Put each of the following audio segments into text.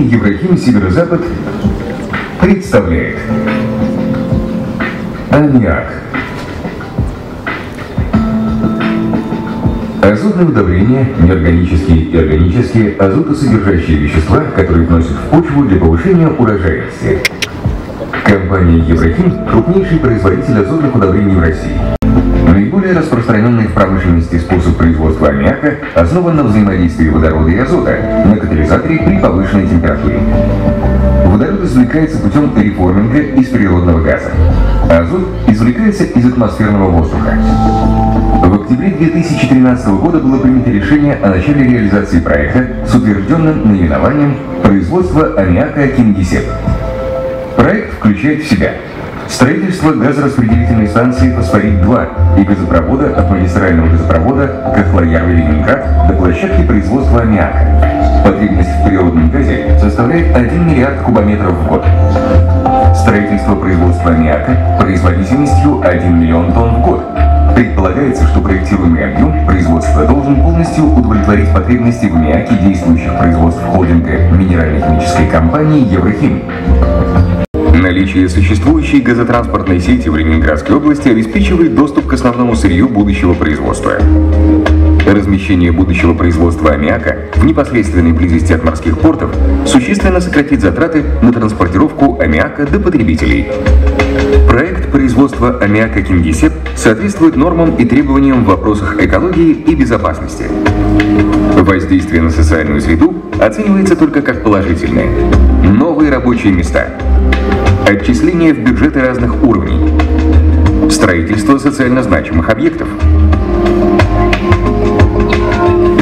Компания Еврохим Северо-Запад представляет Аммиак. Азотные удобрения, неорганические и органические азотосодержащие вещества, которые вносят в почву для повышения урожайности. Компания Еврохим – крупнейший производитель азотных удобрений в России. Наиболее распространенный в промышленности способ производства аммиака основан на взаимодействии водорода и азота на катализаторе при повышенной температуре. Водород извлекается путем реформинга из природного газа. Азот извлекается из атмосферного воздуха. В октябре 2013 года было принято решение о начале реализации проекта с утвержденным наименованием «Производство аммиака Кингисепп». Проект включает в себя строительство газораспределительной станции «Фосфорит-2» и газопровода от магистрального газопровода Кохлояр-Ленинград до площадки производства аммиака. Потребность в природном газе составляет 1 миллиард кубометров в год. Строительство производства аммиака производительностью 1 миллион тонн в год. Предполагается, что проектируемый объем производства должен полностью удовлетворить потребности в аммиаке действующих производств холдинга минерально-химической компании «Еврохим». Наличие существующей газотранспортной сети в Ленинградской области обеспечивает доступ к основному сырью будущего производства. Размещение будущего производства аммиака в непосредственной близости от морских портов существенно сократит затраты на транспортировку аммиака до потребителей. Проект производства аммиака «Кингисепп» соответствует нормам и требованиям в вопросах экологии и безопасности. Воздействие на социальную среду оценивается только как положительное. Новые рабочие места. Отчисления в бюджеты разных уровней. Строительство социально значимых объектов.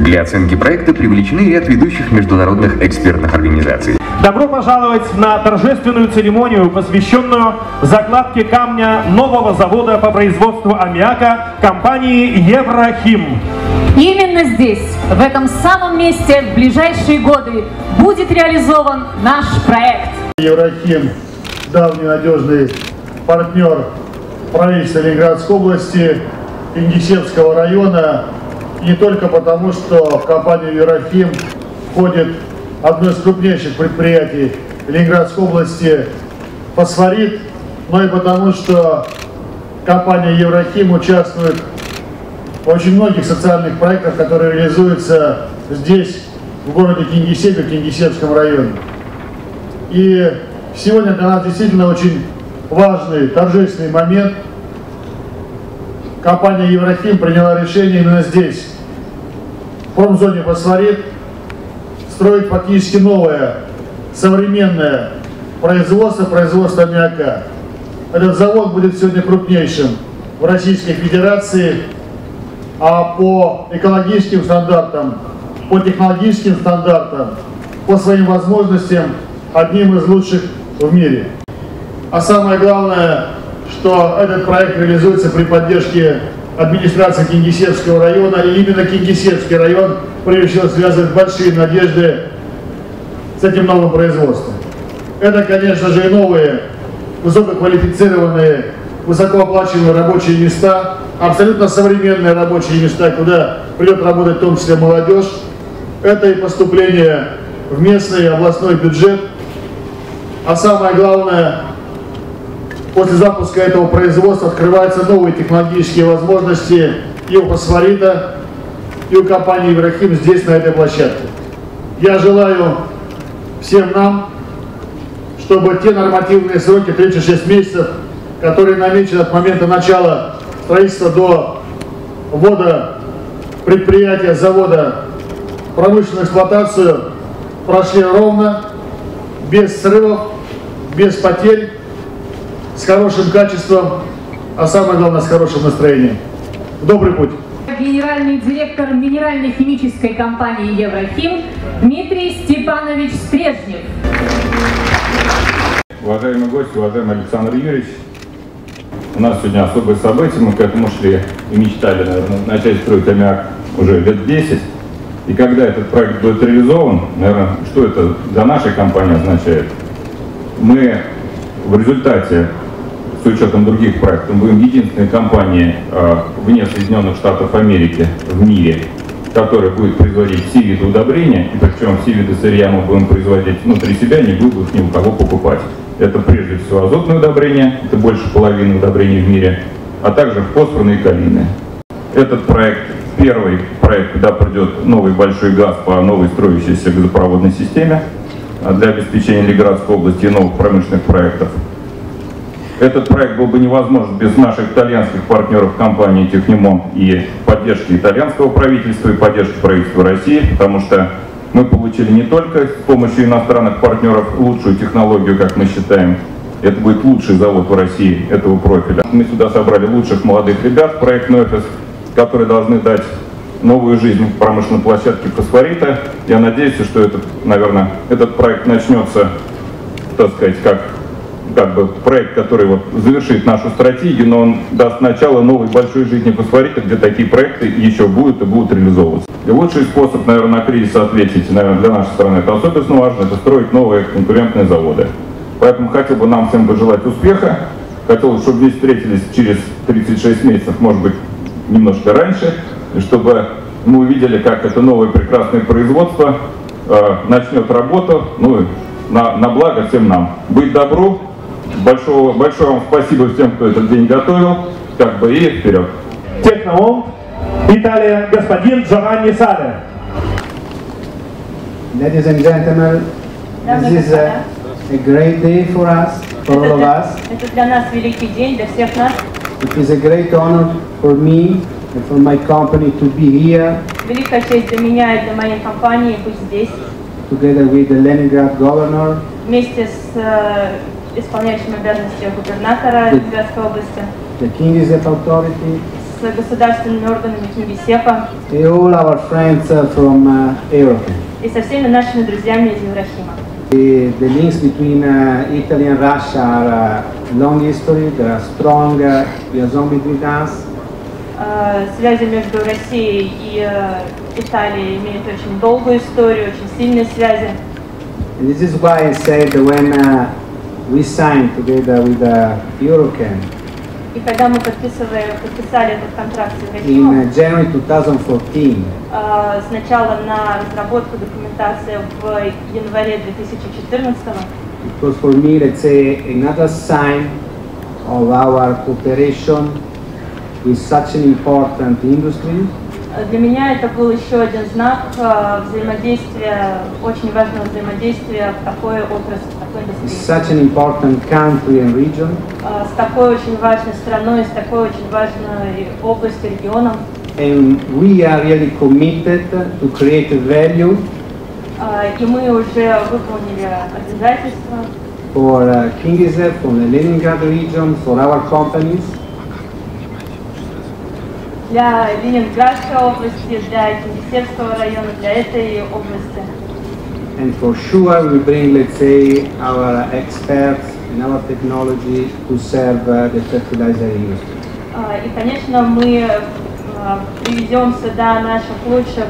Для оценки проекта привлечены ряд ведущих международных экспертных организаций. Добро пожаловать на торжественную церемонию, посвященную закладке камня нового завода по производству аммиака компании Еврохим. Именно здесь, в этом самом месте, в ближайшие годы будет реализован наш проект. Еврохим – давний надежный партнер правительства Ленинградской области, Ингисепского района. Не только потому, что в компанию Еврохим входит одно из крупнейших предприятий Ленинградской области «Фосфорит», но и потому, что компания Еврохим участвует в очень многих социальных проектах, которые реализуются здесь, в городе Кингисеппе, Кингисеппском районе. И сегодня для нас действительно очень важный, торжественный момент. Компания Еврохим приняла решение именно здесь, в промзоне «Фосфорит», строить фактически новое, современное производство, производство аммиака. Этот завод будет сегодня крупнейшим в Российской Федерации, а по экологическим стандартам, по технологическим стандартам, по своим возможностям одним из лучших в мире. А самое главное, что этот проект реализуется при поддержке администрации Кингисеппского района, и именно Кингисеппский район всего связывает большие надежды с этим новым производством. Это, конечно же, и новые высококвалифицированные, высокооплачиваемые рабочие места, абсолютно современные рабочие места, куда придет работать в том числе молодежь. Это и поступление в местный областной бюджет. А самое главное, после запуска этого производства открываются новые технологические возможности и у фосфорита, и у компании Ибрахим здесь, на этой площадке. Я желаю всем нам чтобы те нормативные сроки 36 месяцев, которые намечены от момента начала строительства до ввода предприятия, завода промышленную эксплуатацию, прошли ровно, без срывов, без потерь, с хорошим качеством, а самое главное, с хорошим настроением. Добрый путь! Генеральный директор минеральной химической компании Еврохим Дмитрий Степанович Стрежнев. Уважаемые гости, уважаемый Александр Юрьевич, у нас сегодня особое событие, мы к этому шли и мечтали, наверное, начать строить аммиак уже лет 10. И когда этот проект будет реализован, наверное, что это для нашей компании означает? Мы в результате, с учетом других проектов, будем единственной компанией э, вне Соединенных Штатов Америки в мире, который будет производить все виды удобрения, и причем все виды сырья мы будем производить внутри себя, не будут ни у кого покупать. Это прежде всего азотные удобрения, это больше половины удобрений в мире, а также фосфорные и калийные. Этот проект, первый проект, куда придет новый большой газ по новой строящейся газопроводной системе для обеспечения Ленинградской области и новых промышленных проектов. Этот проект был бы невозможен без наших итальянских партнеров компании Технимон и поддержки итальянского правительства и поддержки правительства России, потому что мы получили не только с помощью иностранных партнеров лучшую технологию, как мы считаем, это будет лучший завод в России этого профиля. Мы сюда собрали лучших молодых ребят, проектный офис, которые должны дать новую жизнь промышленной площадке фосфорита. Я надеюсь, что этот, наверное, этот проект начнется, так сказать, как как бы проект, который вот завершит нашу стратегию, но он даст начало новой большой жизни фосфорита, где такие проекты еще будут и будут реализовываться. И лучший способ, наверное, на кризис ответить, наверное, для нашей страны, это особенно важно, это строить новые конкурентные заводы. Поэтому хотел бы нам всем пожелать успеха. Хотел бы, чтобы здесь встретились через 36 месяцев, может быть, немножко раньше, и чтобы мы увидели, как это новое прекрасное производство э, начнет работу, ну, на, на благо всем нам. Быть добру, Большое, большое вам спасибо всем, кто этот день готовил. Как бы и вперед. Техномонт, Италия, господин Джованни Саде. Ladies and gentlemen, this is a, a great day for us, for all of us. Это для нас великий день, для всех нас. It is a great honor for me and for my company to be here Великая честь для меня и для моей компании быть здесь, together with the Leningrad governor, вместе с э, исполняющим обязанности губернатора Ленинградской области, the Kingizep authority, с государственными органами Кингисеппа and all our friends uh, from uh, Europe. и со всеми нашими друзьями из Еврохима. The, the links between uh, Italy and Russia are uh, long history, they are strong uh, liaison between us. Э, Связи между Россией и э, Италией имеют очень долгую историю, очень сильные связи. And this is why I said when uh, we signed together with uh, Eurochem И когда мы подписывали, подписали этот контракт с in Еврохимом, uh, January 2014, э, сначала на разработку документации в январе 2014 it was for me, let's say, another sign of our cooperation with such an important industry Для меня это был еще один знак э, взаимодействия, очень важного взаимодействия в такой отрасли, в такой индустрии. such an important country and region. Э, С такой очень важной страной, с такой очень важной областью, регионом. And we are really committed to create value Э, И мы уже выполнили обязательства for Kingizep, for the Leningrad region, for our companies. Для Ленинградской области, для Кингисеппского района, для этой области. And for sure we bring, let's say, our experts and our technology to serve uh, the fertilizer industry. А, И, конечно, мы а, приведем сюда наших лучших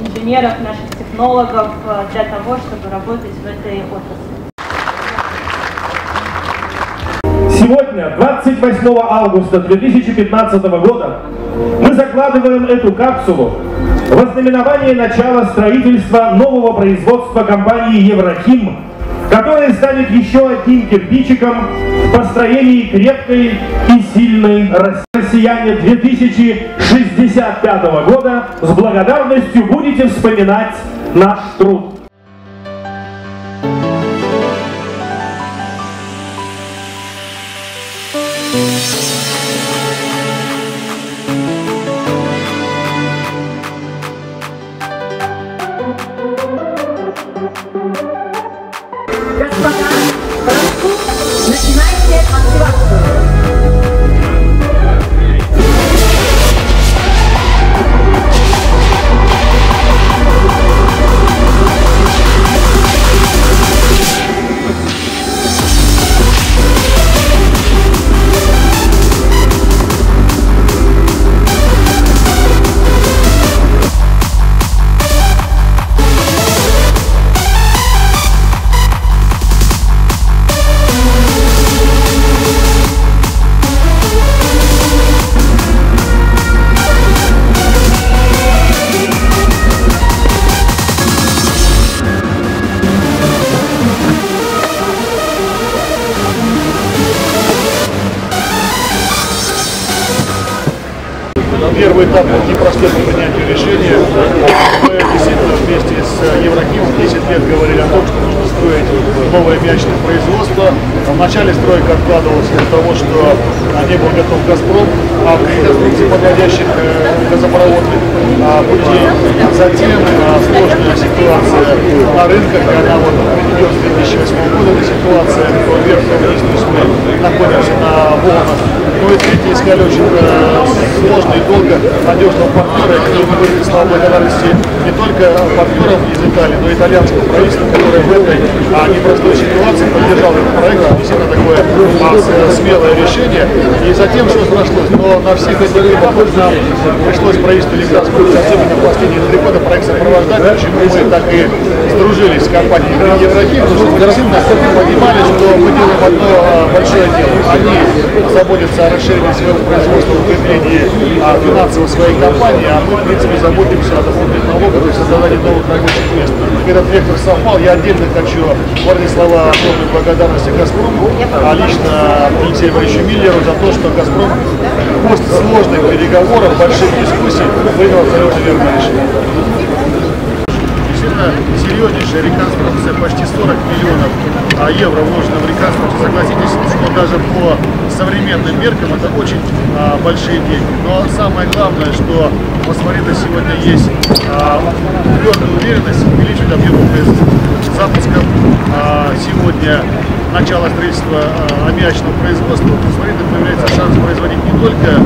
инженеров, наших технологов а, для того, чтобы работать в этой отрасли. Сегодня, 28 августа 2015 года, мы закладываем эту капсулу в ознаменование начала строительства нового производства компании Еврохим, которая станет еще одним кирпичиком в построении крепкой и сильной. Россияне 2065 года с благодарностью будете вспоминать наш труд. Первый этап был непростой по принятию решения. Мы действительно вместе с Еврохимом 10 лет говорили о том, что новое мячное производство. В начале стройка откладывалась из-за того, что не был готов «Газпром», а при конструкции подводящих э, газопроводных а, путей. Затем а, сложная ситуация на рынках, она вот идет с 2008 года, ситуация то вверх, то мы находимся на волнах. Ну и третий искали очень э, сложно и долго надежного партнера, и мы слова благодарности не только партнерам из Италии, но и итальянскому правительству, которое в этой а, непростой ситуации поддержало этот проект, действительно такое а, смелое решение. И затем что нашлось. Но на всех этих этапах нам пришлось правительству Ленинградской области, особенно в последние три года, проект сопровождать, почему мы так и сдружились с компанией Еврохим, потому что мы действительно понимали, что мы делаем одно а, большое дело. Они заботятся о расширении своего производства, укреплении а, финансово своей компании, а мы, в принципе, заботимся о дополнительных налогах и создании новых рабочих мест. Этот вектор совпал. Я отдельно хочу выразить слова огромной благодарности «Газпрому», а лично Алексею Ивановичу Миллеру за то, что «Газпром» после сложных переговоров, больших дискуссий принял абсолютно верное решение действительно серьезнейшая реконструкция, почти 40 миллионов а, евро вложено в реконструкцию. Согласитесь, что даже по современным меркам это очень а, большие деньги. Но самое главное, что у Сморита сегодня есть а, твердая уверенность увеличить объемы производства. Запуском а, сегодня начала строительства а, аммиачного производства у Сморита появляется шанс производить не только